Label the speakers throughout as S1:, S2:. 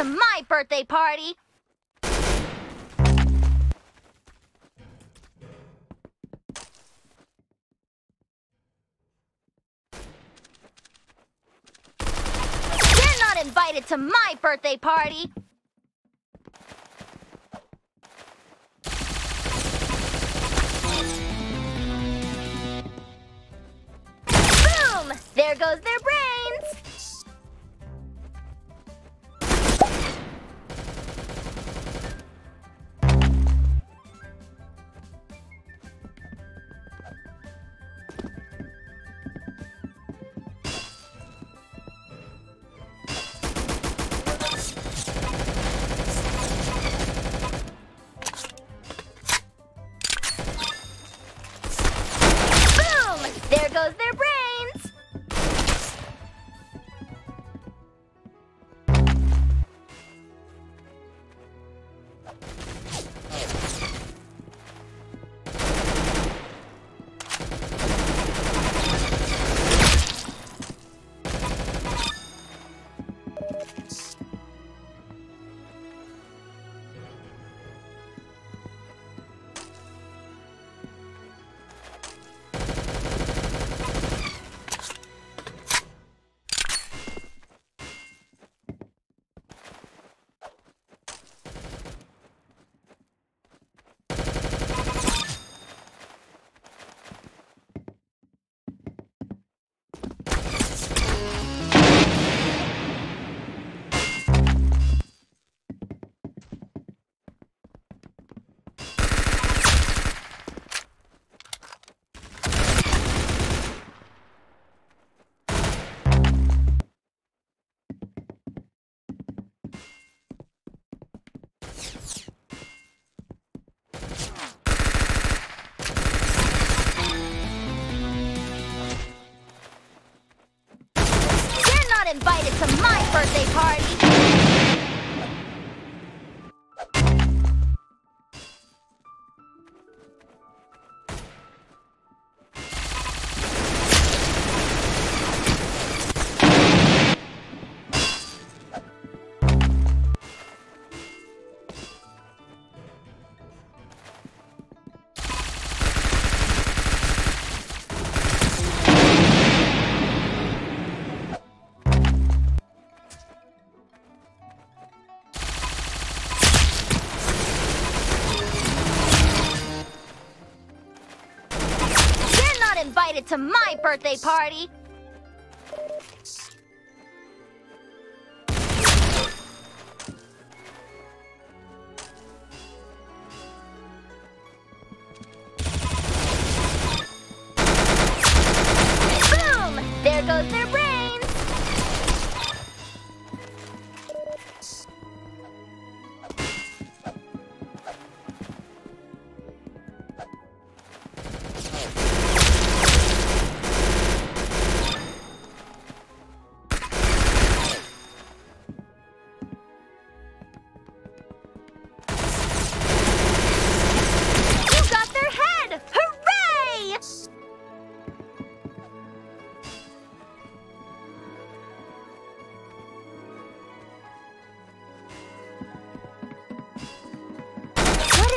S1: to my birthday party! You're not invited to my birthday party! Boom! There goes their brains! Invited to my birthday party! Invited to my birthday party!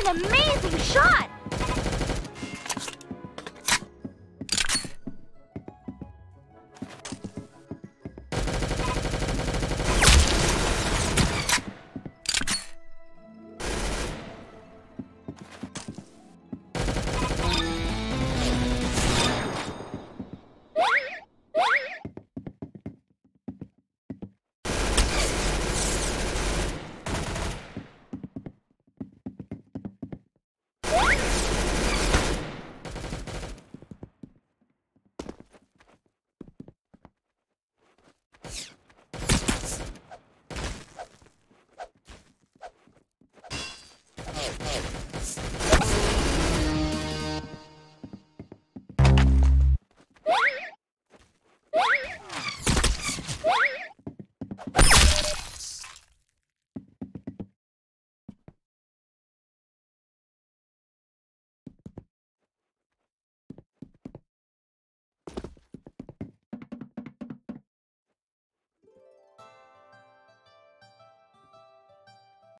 S1: An amazing shot!